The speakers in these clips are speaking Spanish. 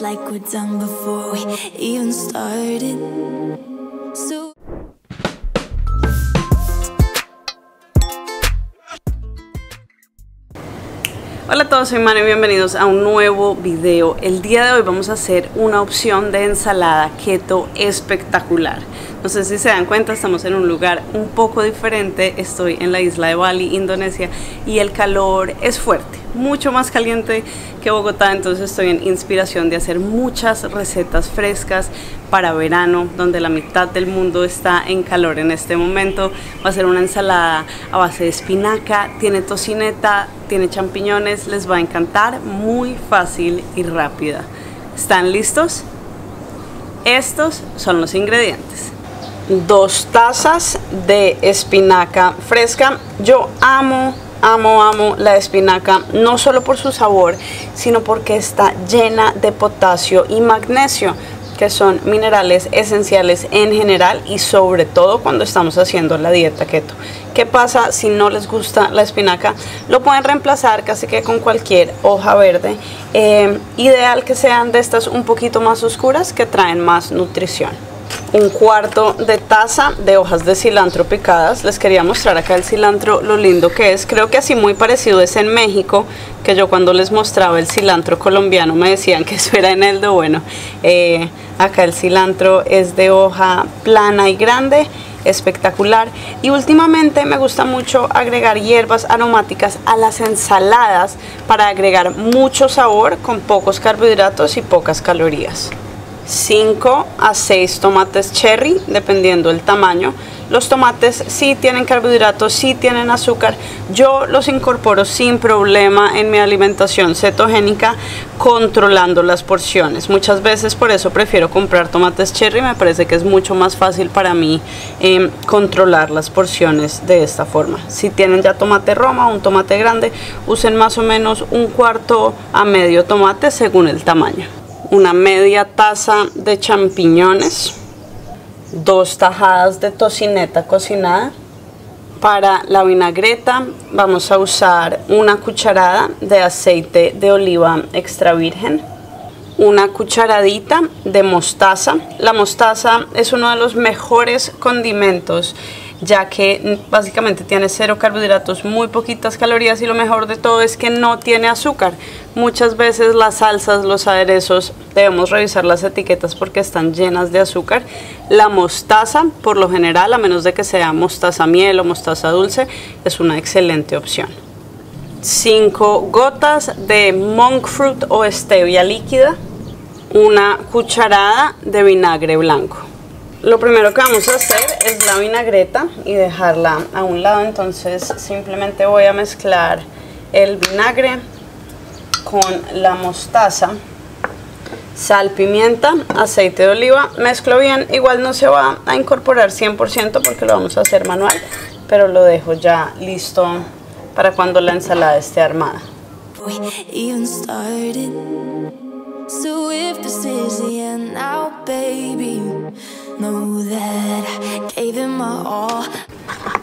Like we're done before we started. Hola a todos, soy Manu y bienvenidos a un nuevo video. El día de hoy vamos a hacer una opción de ensalada keto espectacular. No sé si se dan cuenta, estamos en un lugar un poco diferente. Estoy en la isla de Bali, Indonesia, y el calor es fuerte, mucho más caliente que Bogotá. Entonces estoy en inspiración de hacer muchas recetas frescas para verano, donde la mitad del mundo está en calor en este momento. Va a ser una ensalada a base de espinaca, tiene tocineta, tiene champiñones, les va a encantar, muy fácil y rápida. ¿Están listos? Estos son los ingredientes. Dos tazas de espinaca fresca. Yo amo, amo, amo la espinaca, no solo por su sabor, sino porque está llena de potasio y magnesio que son minerales esenciales en general y sobre todo cuando estamos haciendo la dieta keto. ¿Qué pasa si no les gusta la espinaca? Lo pueden reemplazar casi que con cualquier hoja verde. Eh, ideal que sean de estas un poquito más oscuras que traen más nutrición un cuarto de taza de hojas de cilantro picadas. Les quería mostrar acá el cilantro, lo lindo que es. Creo que así muy parecido es en México, que yo cuando les mostraba el cilantro colombiano me decían que eso era en el de bueno. Eh, acá el cilantro es de hoja plana y grande espectacular y últimamente me gusta mucho agregar hierbas aromáticas a las ensaladas para agregar mucho sabor con pocos carbohidratos y pocas calorías 5 a 6 tomates cherry, dependiendo del tamaño. Los tomates sí tienen carbohidratos, sí tienen azúcar. Yo los incorporo sin problema en mi alimentación cetogénica, controlando las porciones. Muchas veces por eso prefiero comprar tomates cherry. Me parece que es mucho más fácil para mí em, controlar las porciones de esta forma. Si tienen ya tomate roma, un tomate grande, usen más o menos un cuarto a medio tomate según el tamaño una media taza de champiñones, dos tajadas de tocineta cocinada. Para la vinagreta vamos a usar una cucharada de aceite de oliva extra virgen, una cucharadita de mostaza. La mostaza es uno de los mejores condimentos ya que básicamente tiene cero carbohidratos, muy poquitas calorías y lo mejor de todo es que no tiene azúcar. Muchas veces las salsas, los aderezos, debemos revisar las etiquetas porque están llenas de azúcar. La mostaza, por lo general, a menos de que sea mostaza miel o mostaza dulce, es una excelente opción. 5 gotas de monk fruit o stevia líquida, una cucharada de vinagre blanco lo primero que vamos a hacer es la vinagreta y dejarla a un lado. Entonces simplemente voy a mezclar el vinagre con la mostaza sal, pimienta, aceite de oliva. Mezclo bien, igual no se va a incorporar 100% porque lo vamos a hacer manual pero lo dejo ya listo para cuando la ensalada esté armada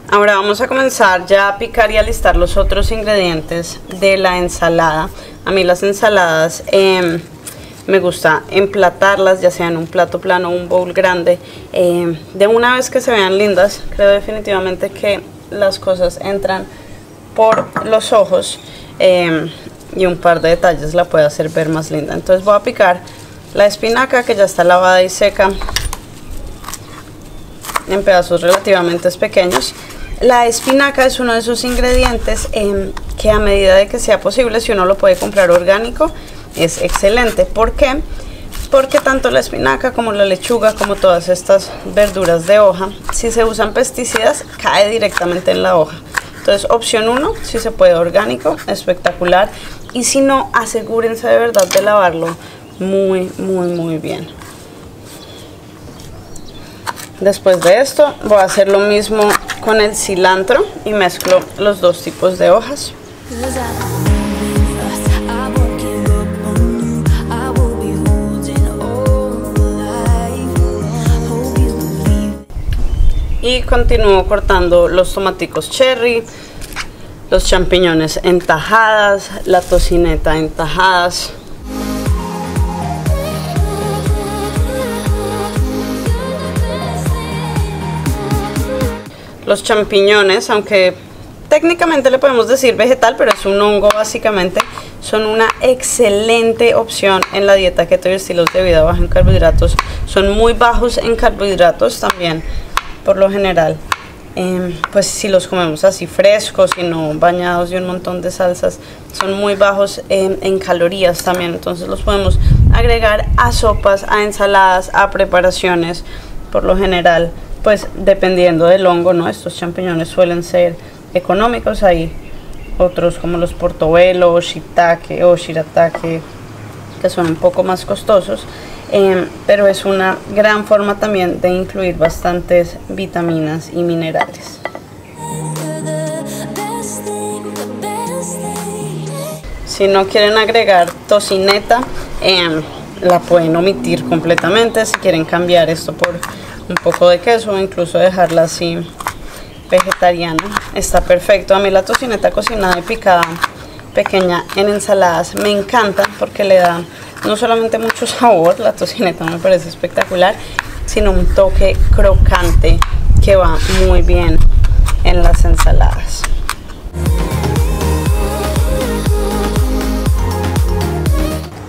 Ahora vamos a comenzar ya a picar y a listar los otros ingredientes de la ensalada. A mí las ensaladas eh, me gusta emplatarlas, ya sea en un plato plano o un bowl grande. Eh, de una vez que se vean lindas, creo definitivamente que las cosas entran por los ojos. Eh, y un par de detalles la puede hacer ver más linda. Entonces voy a picar la espinaca que ya está lavada y seca en pedazos relativamente pequeños. La espinaca es uno de esos ingredientes em, que a medida de que sea posible, si uno lo puede comprar orgánico, es excelente. ¿Por qué? Porque tanto la espinaca como la lechuga, como todas estas verduras de hoja, si se usan pesticidas, cae directamente en la hoja. Entonces, opción 1, si se puede orgánico, espectacular. Y si no, asegúrense de verdad de lavarlo muy, muy, muy bien. Después de esto, voy a hacer lo mismo con el cilantro y mezclo los dos tipos de hojas. y continúo cortando los tomaticos cherry, los champiñones en tajadas, la tocineta en tajadas. Los champiñones, aunque técnicamente le podemos decir vegetal, pero es un hongo básicamente, son una excelente opción en la dieta keto y estilos de vida baja en carbohidratos. Son muy bajos en carbohidratos también, por lo general. Em, pues si los comemos así frescos y no bañados de un montón de salsas, son muy bajos en calorías también. Entonces los podemos agregar a sopas, a ensaladas, a preparaciones, por lo general, pues dependiendo del hongo, ¿no? Estos champiñones suelen ser económicos, hay otros como los portobello o shiitake o shiratake que son un poco más costosos, em, pero es una gran forma también de incluir bastantes vitaminas y minerales. Si no quieren agregar tocineta, em, la pueden omitir completamente. Si quieren cambiar esto por un poco de queso o incluso dejarla así vegetariana, está perfecto. A mí la tocineta cocinada y picada pequeña en ensaladas me encanta porque le da no solamente mucho sabor, la tocineta me parece espectacular, sino un toque crocante que va muy bien en las ensaladas.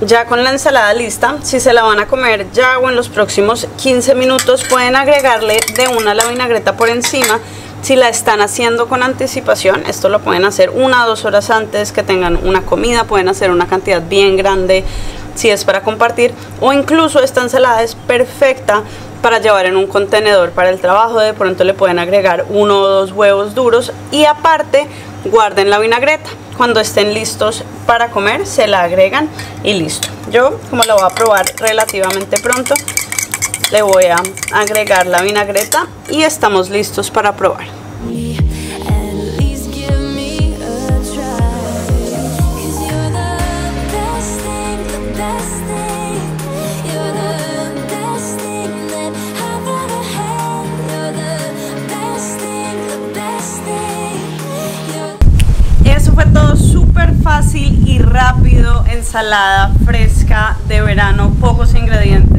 Ya con la ensalada lista, si se la van a comer ya o en los próximos 15 minutos, pueden agregarle de una la vinagreta por encima. Si la están haciendo con anticipación, esto lo pueden hacer una o dos horas antes que tengan una comida, pueden hacer una cantidad bien grande si es para compartir o incluso esta ensalada es perfecta para llevar en un contenedor para el trabajo, de pronto le pueden agregar uno o dos huevos duros y aparte guarden la vinagreta. Cuando estén listos para comer, se la agregan y listo. Yo, como la voy a probar relativamente pronto, le voy a agregar la vinagreta y estamos listos para probar. fácil y rápido, ensalada fresca de verano, pocos ingredientes,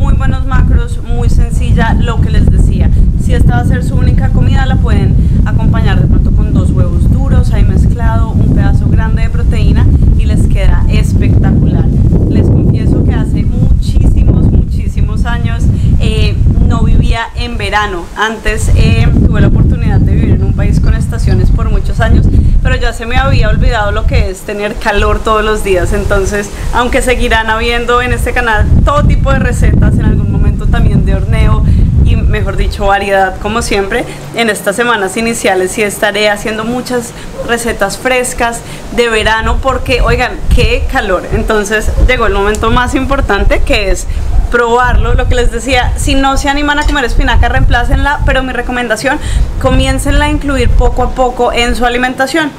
muy buenos macros, muy sencilla, lo que les decía. Si esta va a ser su única comida, la pueden acompañar de pronto con dos huevos duros, ahí mezclado, un pedazo grande de proteína y les queda espectacular. Les confieso que hace muchísimos, muchísimos años eh, no vivía en verano. Antes eh, tuve la oportunidad de vivir en un país con estaciones por muchos años pero ya se me había olvidado lo que es tener calor todos los días. Entonces, aunque seguirán habiendo en este canal todo tipo de recetas, en algún momento también de horneo y mejor dicho variedad como siempre, en estas semanas iniciales sí estaré haciendo muchas recetas frescas de verano porque, oigan, qué calor. Entonces llegó el momento más importante que es probarlo, lo que les decía, si no se animan a comer espinaca, reemplácenla, pero mi recomendación, comiencenla a incluir poco a poco en su alimentación.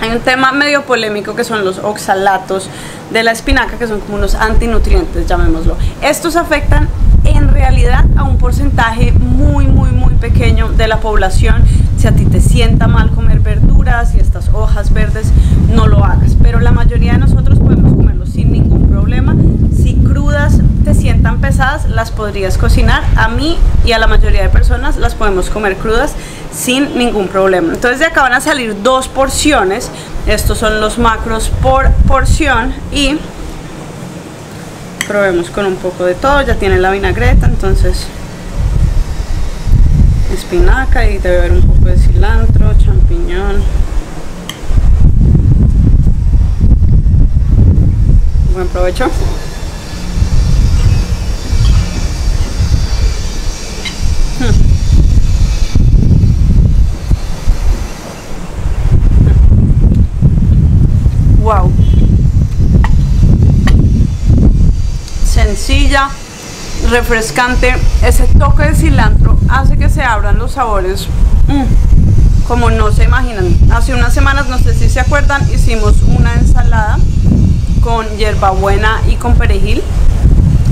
Hay un tema medio polémico que son los oxalatos de la espinaca, que son como unos antinutrientes, llamémoslo. Estos afectan en realidad a un porcentaje muy, muy, muy pequeño de la población. Si a ti te sienta mal comer verduras y estas hojas verdes, no lo hagas. Pero la mayoría de nosotros podemos comerlos sin ningún problema. Si crudas te sientan pesadas, las podrías cocinar. A mí y a la mayoría de personas las podemos comer crudas sin ningún problema. Entonces de acá van a salir dos porciones. Estos son los macros por porción y probemos con un poco de todo. Ya tiene la vinagreta, entonces espinaca y debe haber un poco de cilantro, champiñón. Buen provecho. Refrescante. Ese toque de cilantro hace que se abran los sabores. Mm, como no se imaginan. Hace unas semanas, no sé si se acuerdan, hicimos una ensalada con hierbabuena y con perejil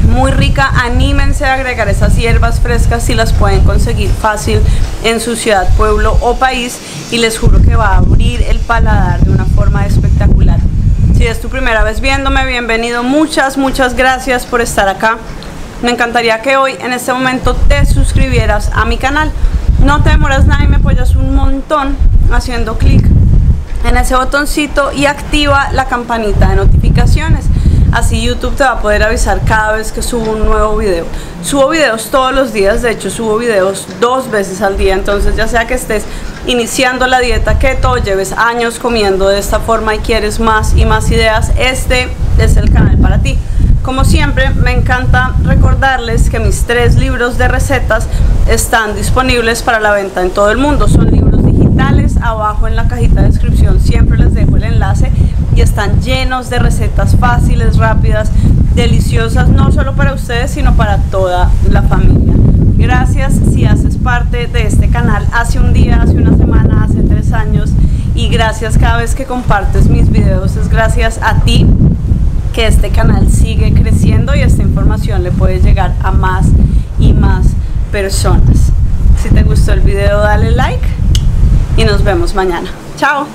muy rica. Anímense a agregar esas hierbas frescas si las pueden conseguir fácil en su ciudad, pueblo o país y les juro que va a abrir el paladar de una forma espectacular. Si es tu primera vez viéndome, bienvenido. Muchas, muchas gracias por estar acá. Me encantaría que hoy en este momento te suscribieras a mi canal No te demoras nada y me apoyas un montón haciendo clic en ese botoncito y activa la campanita de notificaciones. Así YouTube te va a poder avisar cada vez que subo un nuevo video. Subo videos todos los días, de hecho subo videos dos veces al día, entonces ya sea que estés iniciando la dieta keto, lleves años comiendo de esta forma y quieres más y más ideas, este es el canal para ti. Como siempre, me encanta recordarles que mis tres libros de recetas están disponibles para la venta en todo el mundo. Son libros digitales, abajo en la cajita de descripción siempre les dejo el enlace y están llenos de recetas fáciles, rápidas, deliciosas, no solo para ustedes, sino para toda la familia. Gracias si haces parte de este canal hace un día, hace una semana, hace tres años y gracias cada vez que compartes mis videos. Es gracias a ti que este canal sigue creciendo y esta información le puede llegar a más y más personas. Si te gustó el video dale like y nos vemos mañana. Chao.